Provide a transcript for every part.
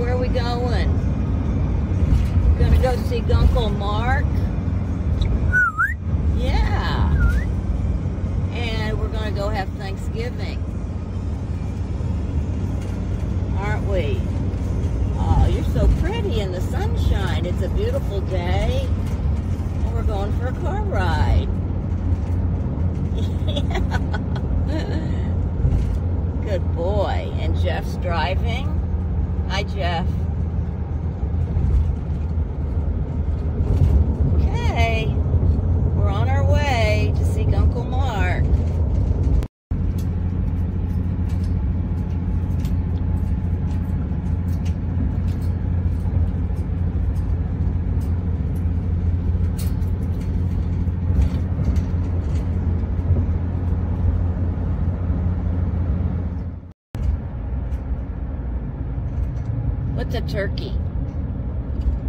where are we going? We're Gonna go see Uncle Mark. Yeah. And we're gonna go have Thanksgiving. Aren't we? Oh, you're so pretty in the sunshine. It's a beautiful day. And we're going for a car ride. Yeah. Good boy. And Jeff's driving. Hi, Jeff. Okay. We're on our way to see Uncle Mark. What's a turkey?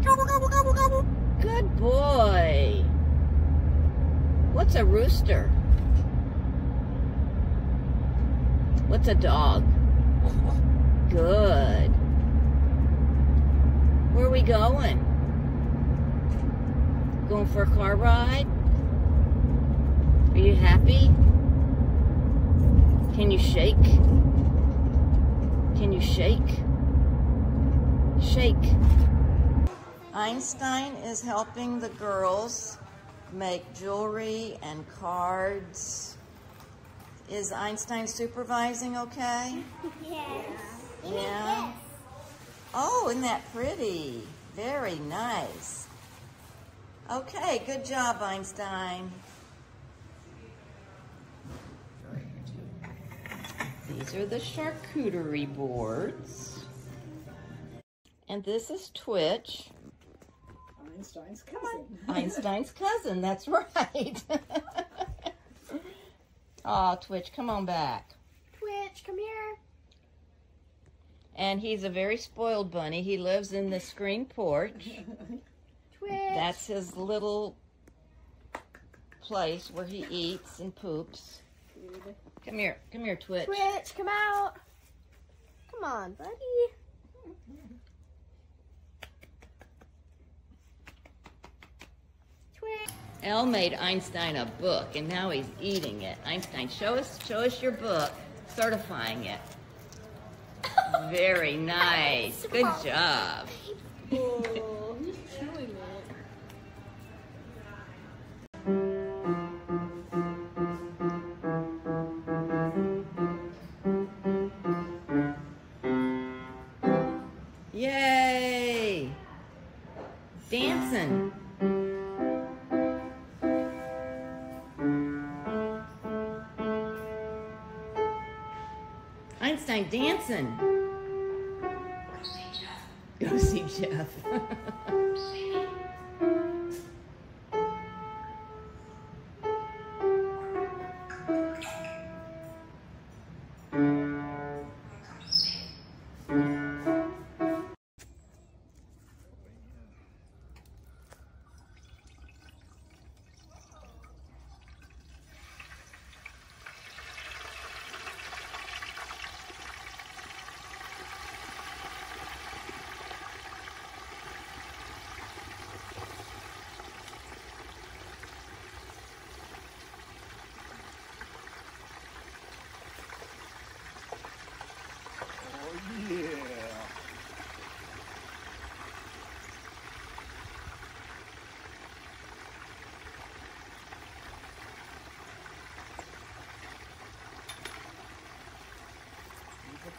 Gobble, gobble, gobble, gobble. Good boy. What's a rooster? What's a dog? Good. Where are we going? Going for a car ride? Are you happy? Can you shake? Can you shake? Shake. Einstein is helping the girls make jewelry and cards. Is Einstein supervising okay? Yes. Yeah. Oh, isn't that pretty? Very nice. Okay, good job, Einstein. These are the charcuterie boards. And this is Twitch. Einstein's cousin. Einstein's cousin, that's right. Aw, Twitch, come on back. Twitch, come here. And he's a very spoiled bunny. He lives in the screen porch. Twitch. That's his little place where he eats and poops. Come here, come here, Twitch. Twitch, come out. Come on, buddy. Twitch. Elle made Einstein a book, and now he's eating it. Einstein, show us, show us your book, certifying it. Very nice. Good job. Einstein dancing. Go see Jeff. Oh,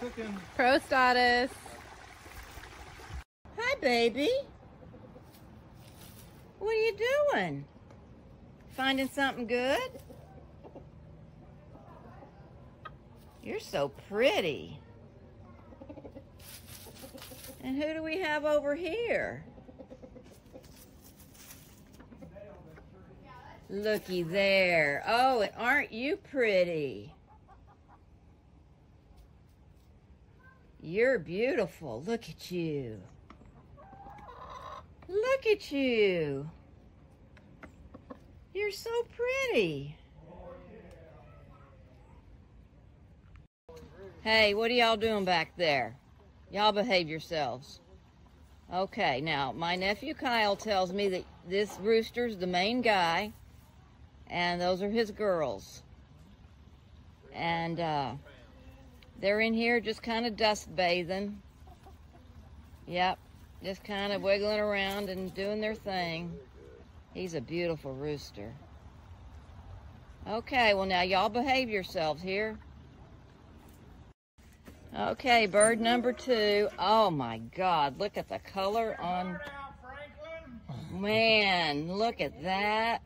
cooking. Pro status. Hi, baby. What are you doing? Finding something good? You're so pretty. And who do we have over here? Looky there. Oh, aren't you pretty? You're beautiful. Look at you. Look at you. You're so pretty. Hey, what are y'all doing back there? Y'all behave yourselves. Okay, now my nephew Kyle tells me that this rooster's the main guy, and those are his girls. And uh, they're in here just kind of dust bathing. Yep, just kind of wiggling around and doing their thing. He's a beautiful rooster. Okay, well now y'all behave yourselves here. Okay, bird number two. Oh my God, look at the color on. Man, look at that.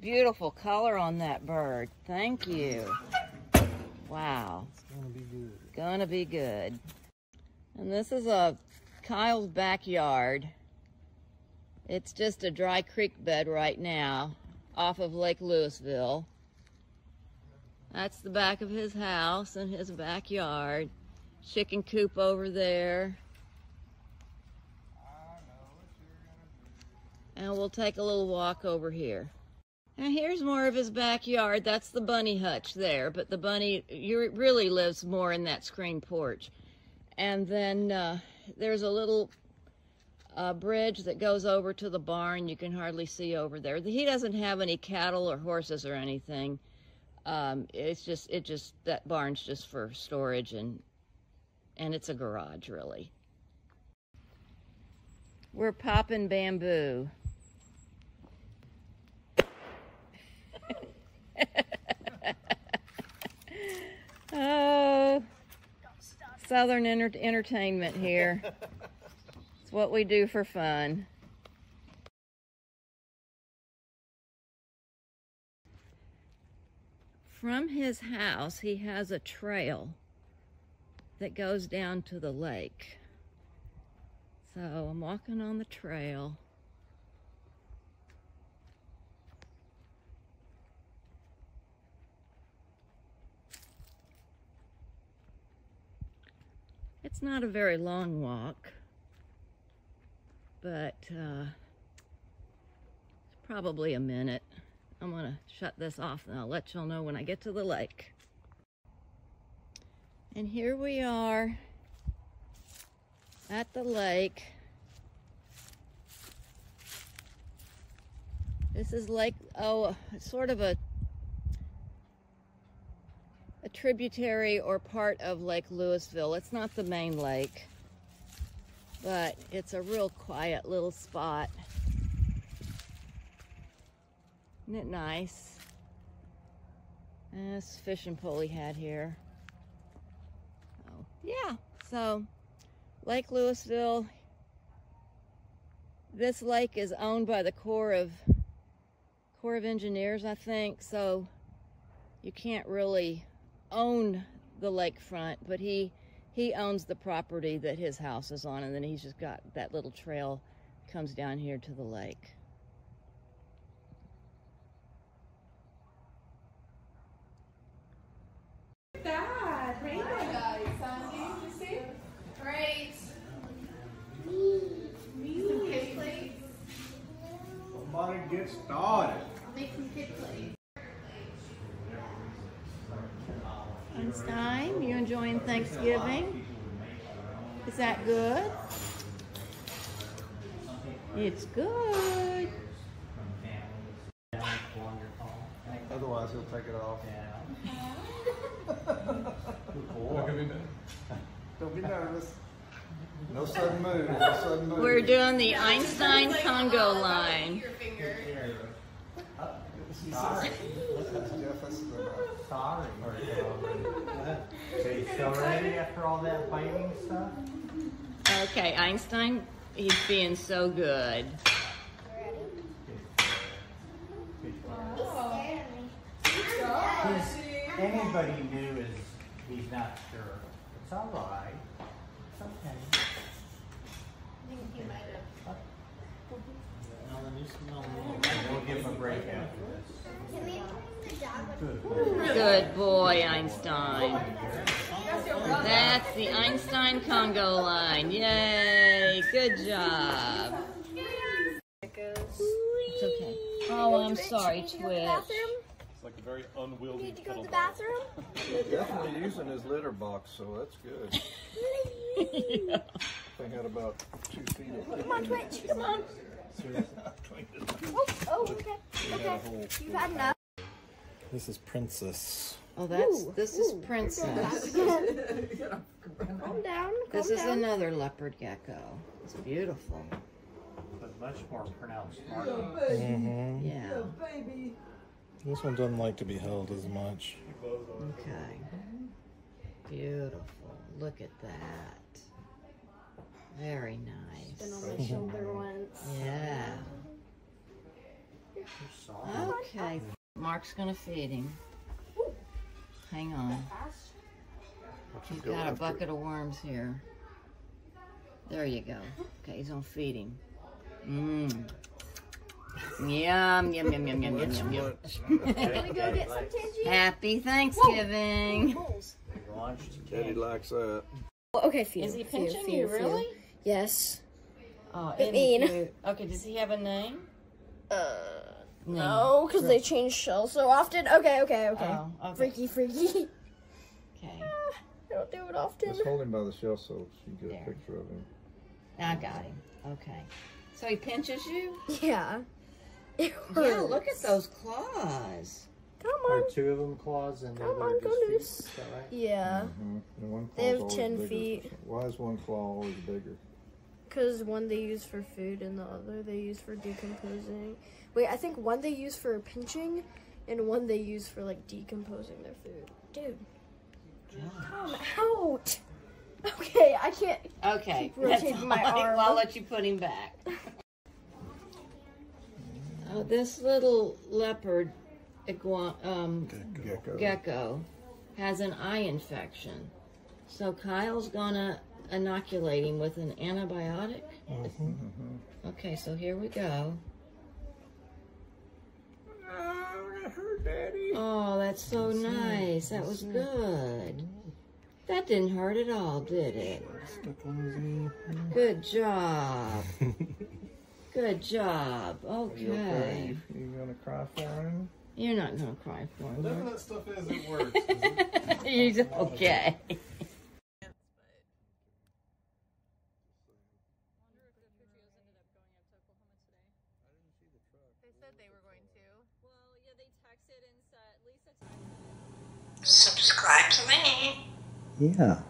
Beautiful color on that bird. Thank you. Wow. Gonna be good. Gonna be good. And this is a Kyle's backyard. It's just a dry creek bed right now off of Lake Lewisville. That's the back of his house and his backyard. Chicken coop over there. And we'll take a little walk over here. And here's more of his backyard. That's the bunny hutch there, but the bunny really lives more in that screen porch. And then uh, there's a little uh, bridge that goes over to the barn. You can hardly see over there. He doesn't have any cattle or horses or anything. Um, it's just it just that barn's just for storage and and it's a garage really. We're popping bamboo. Oh, Southern enter- entertainment here. It's what we do for fun. From his house, he has a trail that goes down to the lake. So I'm walking on the trail. It's not a very long walk, but uh, it's probably a minute. I'm gonna shut this off and I'll let y'all know when I get to the lake. And here we are at the lake. This is Lake, oh, sort of a a tributary or part of Lake Lewisville. It's not the main lake, but it's a real quiet little spot. Isn't it nice? And this fishing pole he had here. Oh, yeah. So, Lake Lewisville. This lake is owned by the Corps of Corps of Engineers, I think. So, you can't really own the lakefront, but he he owns the property that his house is on, and then he's just got that little trail comes down here to the lake. Dad, right? guys, Sandy, you see? Great. Some kid plates. Somebody get started. Make some kid plates. Einstein, you enjoying Thanksgiving? Is that good? It's good. Otherwise, he'll take it off. Don't be nervous. No sudden move. No sudden move. We're doing the Einstein Congo line. Your finger. Jeff, that's the- Sorry. So ready after all that biting stuff? Okay, Einstein, he's being so good. He's- Anybody new is, he's not sure. It's all right. It's okay. I think he might have. We'll give him a break after this. Good boy, Einstein. That's the Einstein Congo line. Yay! Good job. It's okay. Oh, I'm sorry, Twitch. It's like a very unwieldy Need to go to the bathroom? Definitely using his litter box, so that's good. They had got about two feet of Come on, Twitch. Come on. Oh, oh, okay. Okay. You've had enough. This is Princess. Oh, that's Ooh, this is ooh, Princess. Calm down. This calm is down. another leopard gecko. It's beautiful. But much more pronounced marking. Mm-hmm. Yeah. This one doesn't like to be held as much. Okay. Beautiful. Look at that. Very nice. Been nice. on my shoulder once. Yeah. Okay. Mark's gonna feed him. Hang on. He's got a bucket of worms here. There you go. Okay, he's gonna feed him. Mmm. Yum, yum, yum, yum, yum, yum, yum, yum. Go get some Tangy. Happy Thanksgiving. They Daddy likes that. Okay, few. Is he pinching few, you, few. really? Yes. Oh, I mean- Okay, does he have a name? Uh, Name. No, because they change shells so often. Okay, okay, okay. Oh, okay. Freaky, freaky. Okay, I don't do it often. Just hold him by the shell so you can get There. a picture of him. I got him. Okay. So he pinches you? Yeah. It Yeah, look at those claws. Come on. Are two of them claws and the Come other on, just go feet? Is that right? Yeah, Mhm. And one They have 10 bigger. feet. Why is one claw always bigger? because one they use for food and the other they use for decomposing. Wait, I think one they use for pinching and one they use for like decomposing their food. Dude, come out. Okay, I can't. Okay. Keep rotating that's my all. arm. I'll let you put him back. Oh, this little leopard igua- um, Gecko. gecko has an eye infection. So Kyle's gonna inoculate him with an antibiotic. Mm-hmm. Okay, so here we go. Oh, that's so nice. That was good. That didn't hurt at all, did it? Good job. Good job. You okay? Okay. You, you gonna cry for him? You're not gonna cry for him. Whatever him. that stuff is, it works. Is it? He's okay. They said they were going to. Well, yeah, they texted and said Lisa. Subscribe to me. Yeah.